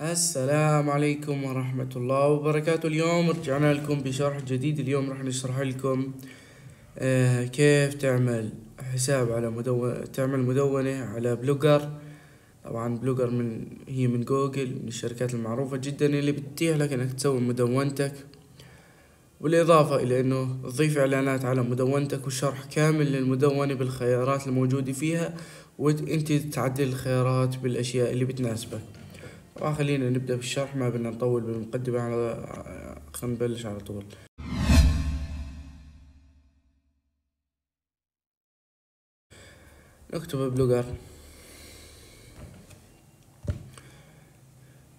السلام عليكم ورحمة الله وبركاته اليوم رجعنا لكم بشرح جديد اليوم راح نشرح لكم آه كيف تعمل حساب على مدونة تعمل مدونة على بلوجر طبعا بلوجر من هي من جوجل من الشركات المعروفة جدا اللي بتتيح لك انك تسوي مدونتك بالإضافة إلى أنه تضيف إعلانات على مدونتك وشرح كامل للمدونة بالخيارات الموجودة فيها وأنت تعدل الخيارات بالأشياء اللي بتناسبك طبعا خلينا نبدأ بالشرح. ما بدنا نطول بالمقدمة على خلينا نبلش على طول. نكتب بلوجر.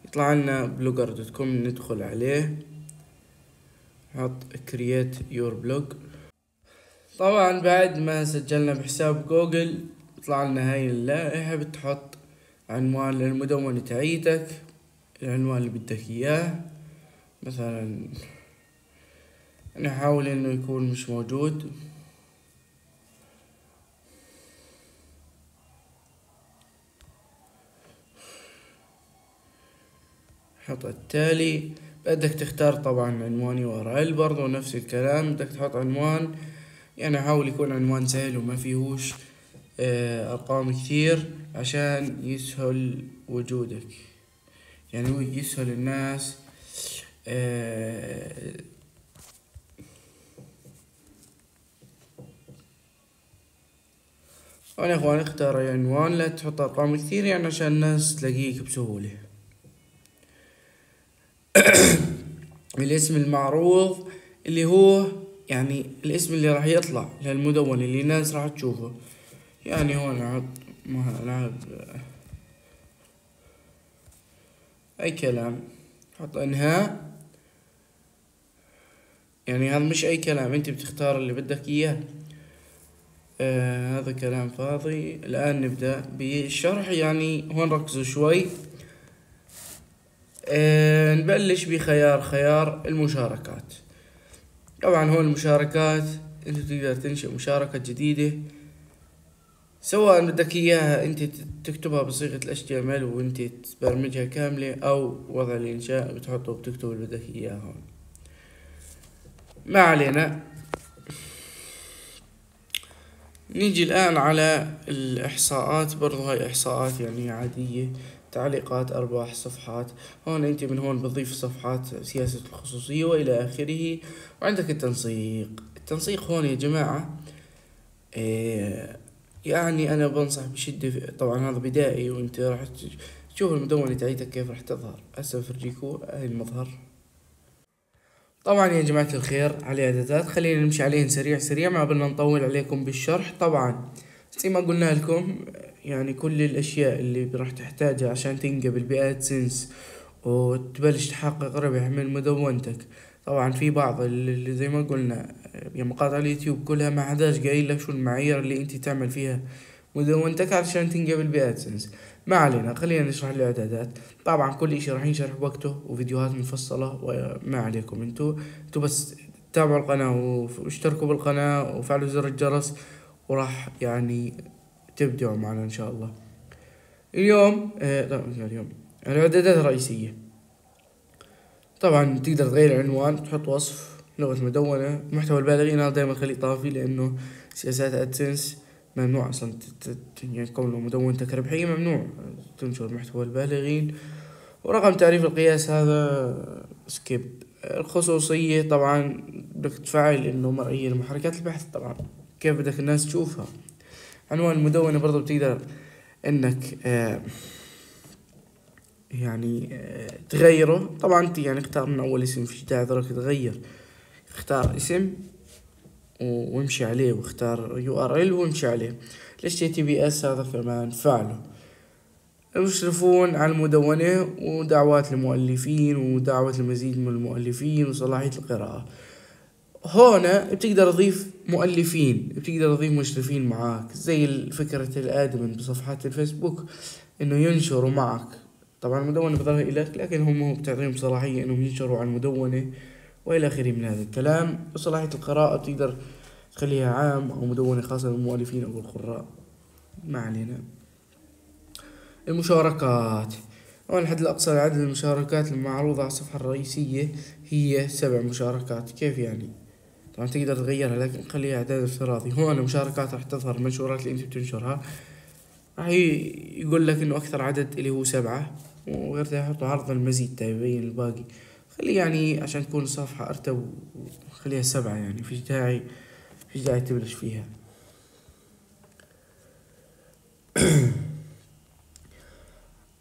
يطلع لنا بلوجر dot com ندخل عليه. نحط create your blog. طبعا بعد ما سجلنا بحساب جوجل يطلع لنا هاي اللائحة بتحط عنوان للمدونة تاعيتك العنوان اللي بدك إياه. مثلا نحاول إنه يكون مش موجود. حط التالي. بدك تختار طبعا عنوان يو إر إل برضو نفس الكلام. بدك تحط عنوان يعني حاول يكون عنوان سهل وما فيهوش آه، أرقام كثير. عشان يسهل وجودك. يعني يسهل الناس آه، يا اخوان اختار عنوان لا تحط أرقام كثير يعني عشان الناس تلاقيك بسهولة. الاسم المعروض اللي هو يعني الاسم اللي راح يطلع للمدونة اللي الناس راح تشوفه. يعني هون أحط لعب أي كلام. حط انهاء يعني هذا مش أي كلام أنت بتختار اللي بدك إياه. آه هذا كلام فاضي. الآن نبدأ بالشرح. يعني هون ركزوا شوي. آه نبلش بخيار خيار المشاركات. طبعا هون المشاركات أنت تقدر تنشئ مشاركة جديدة. سواء بدك إياها أنت تكتبها بصيغة ال HTML وأنت تبرمجها كاملة أو وضع الانشاء بتحطه وبتكتب اللي بدك اياه هون. ما علينا. نيجي الآن على الإحصاءات. برضو هاي إحصاءات يعني عادية. تعليقات أرباح صفحات. هون أنت من هون بتضيف صفحات سياسة الخصوصية وإلى آخره. وعندك التنسيق. التنسيق هون يا جماعة إيه يعني أنا بنصح بشدة طبعا هذا بدائي وأنت راح تشوف المدونة تاعيتك كيف راح تظهر. هسه بفرجيكو هاي المظهر. طبعا يا جماعة الخير على اعدادات خلينا نمشي عليهن سريع سريع ما بدنا نطول عليكم بالشرح. طبعا زي ما قلنا لكم يعني كل الأشياء اللي راح تحتاجها عشان تنقبل بادسنس وتبلش تحقق ربح من مدونتك. طبعا في بعض اللي زي ما قلنا يعني مقاطع اليوتيوب كلها ما حداش قايل لك شو المعايير اللي أنت تعمل فيها. مدونتك علشان تنقبل بادسنس ما علينا خلينا نشرح الإعدادات. طبعا كل إشي راح ينشرح بوقته وفيديوهات مفصلة وما عليكم انتو انتو بس تابعوا القناة واشتركوا بالقناة وفعلوا زر الجرس وراح يعني تبدعوا معنا إن شاء الله. اليوم آه اليوم. الإعدادات الرئيسية. طبعا تقدر تغير العنوان تحط وصف لغة مدونة. محتوى البالغين هذا دايما خليه طافي لأنه سياسات أدسنس ممنوع أصلا يعني كونه مدونتك ربحية ممنوع. تنشر محتوى البالغين. ورقم تعريف القياس هذا skip الخصوصية طبعا بدك تفعل إنه مرئية لمحركات البحث طبعا. كيف بدك الناس تشوفها؟ عنوان المدونة برضو بتقدر إنك آه يعني تغيره. طبعا أنت يعني اختار من أول اسم في داعي تغير اختار اسم وامشي عليه واختار URL وامشي عليه. ال HTTPS هذا كمان فعله المشرفون على المدونة ودعوات المؤلفين ودعوة المزيد من المؤلفين وصلاحية القراءة. هنا بتقدر تضيف مؤلفين بتقدر تضيف مشرفين معاك. زي فكرة الآدمن بصفحات الفيسبوك إنه ينشروا معك طبعا المدونة بظهر لك لكن هم بتعطيهم صلاحية إنهم ينشروا على المدونة وإلى آخره من هذا الكلام. وصلاحية القراءة بتقدر تخليها عام أو مدونة خاصة للمؤلفين أو القراء. ما علينا. المشاركات. طبعا الحد الأقصى لعدد المشاركات المعروضة على الصفحة الرئيسية هي سبع مشاركات. كيف يعني؟ طبعا تقدر تغيرها لكن خليها إعداد افتراضي. هون مشاركات راح تظهر المنشورات اللي أنت بتنشرها. راح يقول لك إنه أكثر عدد اللي هو سبعة. وغير يحطوا عرض المزيد تبين الباقي خلي يعني عشان تكون الصفحة أرتب خليها سبعة يعني فيش داعي فيش داعي تبلش فيها.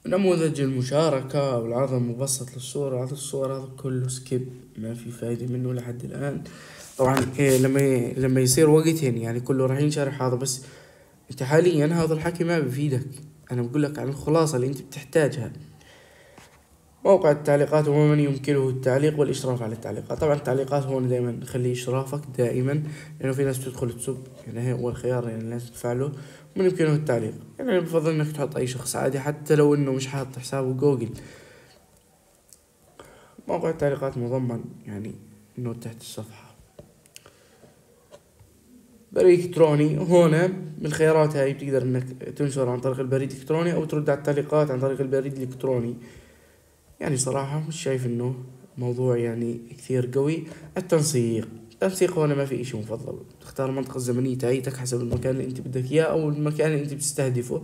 نموذج المشاركة والعرض المبسط للصورة هذا الصور هذا كله سكيب ما في فايدة منه لحد الآن. طبعا لما لما يصير وقتين يعني كله راح ينشرح هذا بس أنت حاليا هذا الحكي ما بفيدك أنا بقول لك عن الخلاصة اللي أنت بتحتاجها. موقع التعليقات هو من يمكنه التعليق والإشراف على التعليقات. طبعا التعليقات هون دائما خلي إشرافك دائما لأنه في ناس تدخل تسب يعني هو الخيار يعني الناس تدفع من يمكنه التعليق. يعني بفضل إنك تحط أي شخص عادي حتى لو إنه مش حاط حسابه جوجل. موقع التعليقات مضمن يعني إنه تحت الصفحة. بريد إلكتروني هنا من الخيارات هاي بتقدر إنك تنشر عن طريق البريد الإلكتروني أو ترد على التعليقات عن طريق البريد الإلكتروني. يعني صراحة مش شايف إنه موضوع يعني كثير قوي. التنسيق. التنسيق هنا ما في إشي مفضل. تختار المنطقة الزمنية تاعيتك حسب المكان اللي أنت بدك إياه أو المكان اللي أنت بتستهدفه.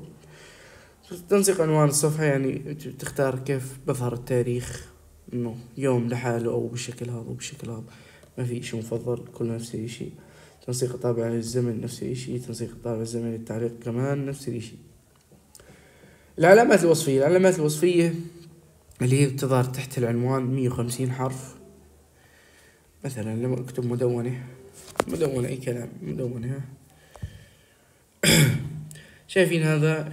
تنسيق عنوان الصفحة يعني تختار كيف بظهر التاريخ إنه يوم لحاله أو بالشكل هذا وبالشكل هذا. ما في إشي مفضل كله نفس الإشي. تنسيق طابع الزمن نفس الإشي تنسيق طابع الزمن للتعليق كمان نفس الإشي. العلامات الوصفية. العلامات الوصفية اللي هي بتظهر تحت العنوان مية وخمسين حرف. مثلا لما أكتب مدونة. مدونة أي كلام مدونة شايفين هذا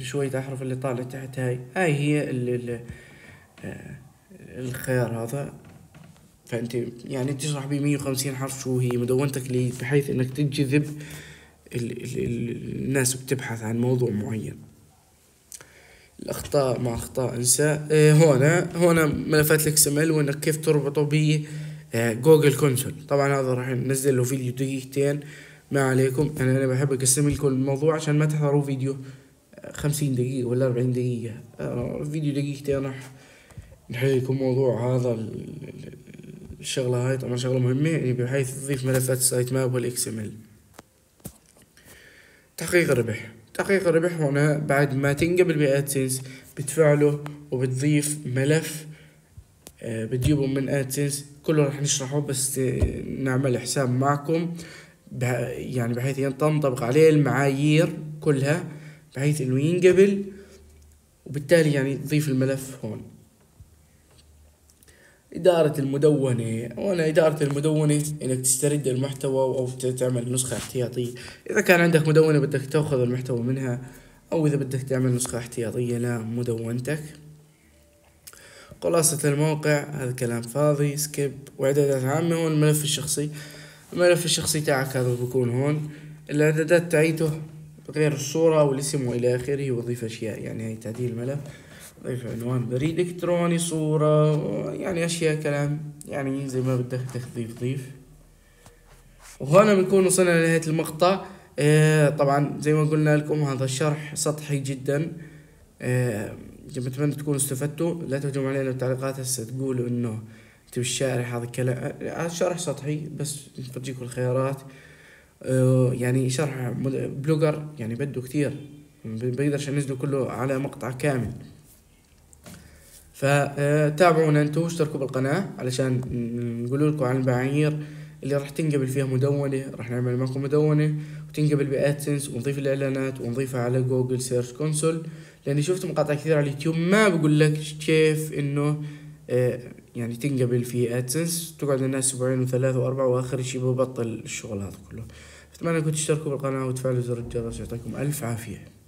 شوية أحرف اللي طالع تحت هاي. هاي هي ال آه، الخيار هذا. فأنت يعني تشرح بمية وخمسين حرف شو هي مدونتك اللي بحيث إنك تجذب الناس بتبحث عن موضوع معين. الأخطاء مع أخطاء انسى إيه هنا هنا ملفات ال XML وإنك كيف تربطه ب Google Console طبعا هذا راح ننزل له فيديو دقيقتين. ما عليكم. أنا أنا بحب اقسم لكم الموضوع عشان ما تحضروا فيديو خمسين دقيقة ولا أربعين دقيقة. آه، فيديو دقيقتين راح نحل لكم موضوع هذا الشغلة هاي. طبعا شغلة مهمة يعني بحيث تضيف ملفات ال sitemap وال XML. تحقيق الربح. تحقيق الربح هنا بعد ما تنقبل بادسنس بتفعله وبتضيف ملف آه، بتجيبه من ادسنس كله راح نشرحه بس نعمل حساب معكم. يعني بحيث تنطبق عليه المعايير كلها بحيث إنه ينقبل وبالتالي يعني تضيف الملف هون. إدارة المدونة وأنا إدارة المدونة إنك تسترد المحتوى أو تعمل نسخة احتياطية. إذا كان عندك مدونة بدك تأخذ المحتوى منها أو إذا بدك تعمل نسخة احتياطية لمدونتك. خلاصة الموقع هذا كلام فاضي سكيب وإعدادات عامة هون الملف الشخصي. الملف الشخصي تاعك هذا بكون هون. الإعدادات تاعيته غير الصورة والاسم وإلى آخره وضيف أشياء يعني هي تعديل الملف. ضيف عنوان. بريد إلكتروني صورة يعني أشياء كلام. يعني زي ما بدك تضيف ضيف وهنا بنكون وصلنا لنهاية المقطع. آه طبعا زي ما قلنا لكم هذا الشرح سطحي جدا. آه بتمنى تكونوا استفدتوا. لا تهجموا علينا بالتعليقات هسه تقولوا إنه انت مش شارح هذا الكلام هذا شرح سطحي بس نفرجيكم الخيارات. آه يعني شرح بلوجر يعني بده كتير. بقدرش انزله كله على مقطع كامل. فتابعونا أنتم واشتركوا بالقناة علشان نقول لكم عن المعايير اللي راح تنقبل فيها مدونة راح نعمل معكم مدونة وتنقبل ب AdSense ونضيف الإعلانات ونضيفها على Google Search Console. لأني شفت مقاطع كثير على اليوتيوب ما بقول لك كيف إنه آه، يعني تنقبل في AdSense تقعد الناس أسبوعين وثلاثة وأربعة وآخر شي ببطل الشغل هذا كله أتمنى أنكم تشتركوا بالقناة وتفعلوا زر الجرس يعطيكم ألف عافية.